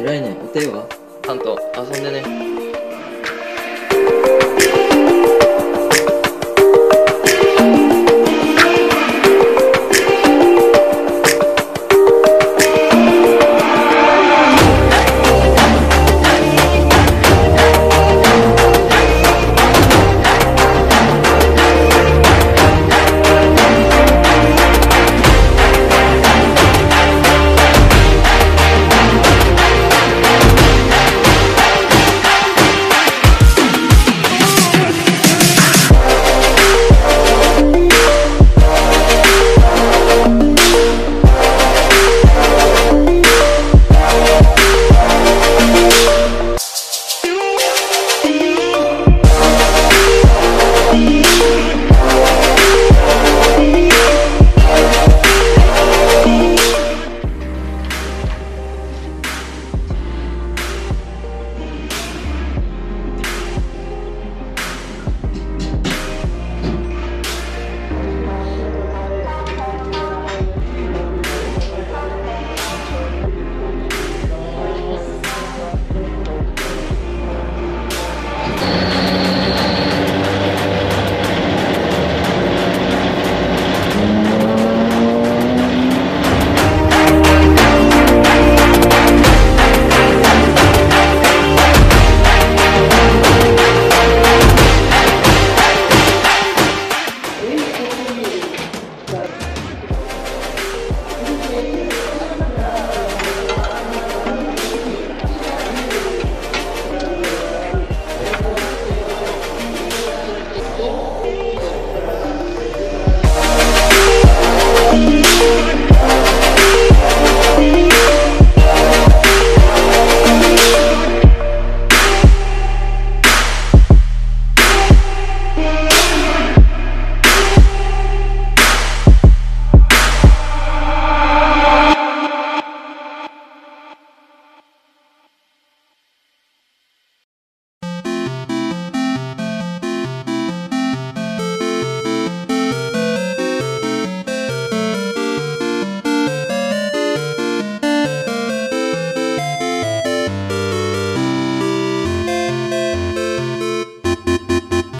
偉来年予定は？ちゃんと遊んでね。